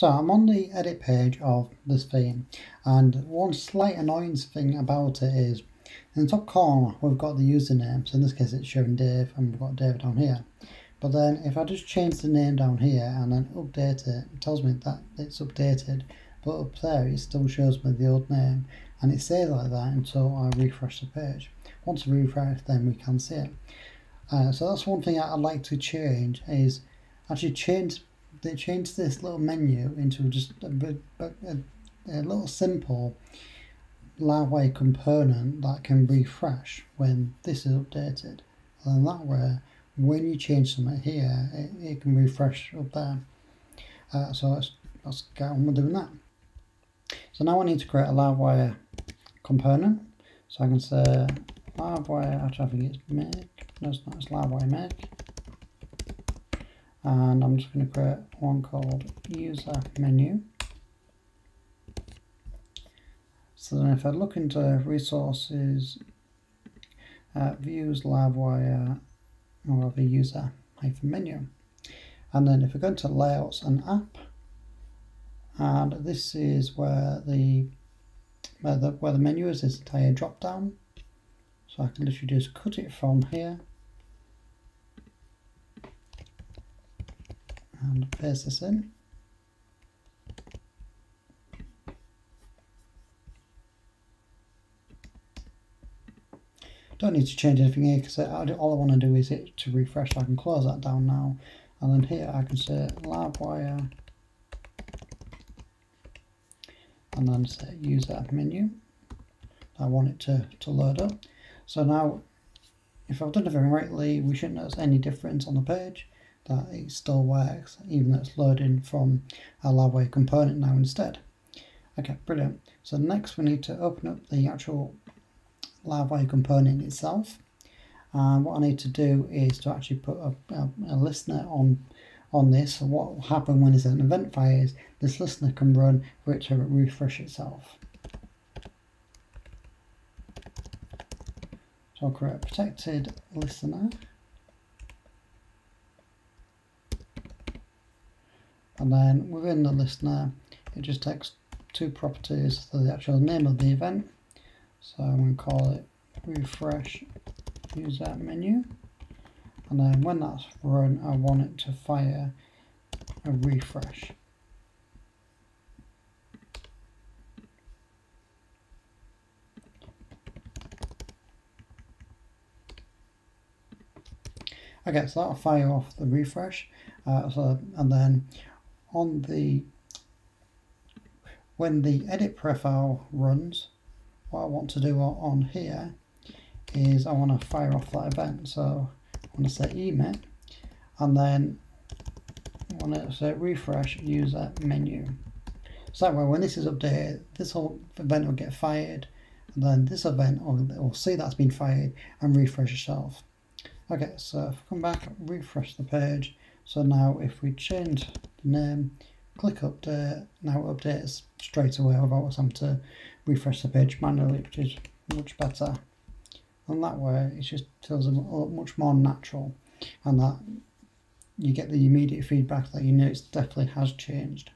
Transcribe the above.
So I'm on the edit page of this theme and one slight annoyance thing about it is in the top corner we've got the username, so in this case it's showing Dave and we've got Dave down here. But then if I just change the name down here and then update it, it tells me that it's updated but up there it still shows me the old name and it stays like that until I refresh the page. Once I refresh then we can see it. Uh, so that's one thing I'd like to change is actually change they change this little menu into just a, bit, a, a little simple Livewire component that can refresh when this is updated. And that way, when you change something here, it, it can refresh up there. Uh, so let's, let's get on with doing that. So now I need to create a Livewire component. So I can say Livewire, actually I think it's make, no it's not, it's Livewire make and I'm just going to create one called user menu. So then if I look into resources, uh, views Livewire, or the user hyphen menu. And then if I go into layouts and app, and this is where the where the where the menu is this entire drop down. So I can literally just cut it from here and paste this in. Don't need to change anything here because all I want to do is it to refresh. I can close that down now, and then here I can say Livewire and then say user menu. I want it to, to load up. So now, if I've done everything rightly, we shouldn't notice any difference on the page that it still works even though it's loading from a Livewire component now instead. Okay, brilliant. So next we need to open up the actual Livewire component itself. And what I need to do is to actually put a, a, a listener on on this. So what will happen when there's an event fire is this listener can run for it to refresh itself. So I'll create a protected listener. And then within the listener it just takes two properties so the actual name of the event. So I'm going to call it refresh user menu. And then when that's run I want it to fire a refresh. Okay, so that'll fire off the refresh. Uh, so and then on the when the edit profile runs what I want to do on here is I want to fire off that event. So I want to say emit and then I want to say refresh user menu. So that way when this is updated this whole event will get fired and then this event will, will see that's been fired and refresh itself. Okay so if I come back refresh the page so now if we change the name, click update, now it updates straight away without us having to refresh the page manually, which is much better. And that way it just feels much more natural and that you get the immediate feedback that you know it definitely has changed.